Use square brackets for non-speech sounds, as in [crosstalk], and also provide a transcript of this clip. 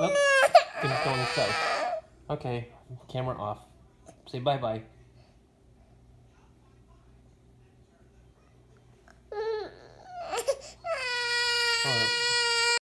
Oops. Okay, camera off. Say bye-bye. All right. [laughs] Oh.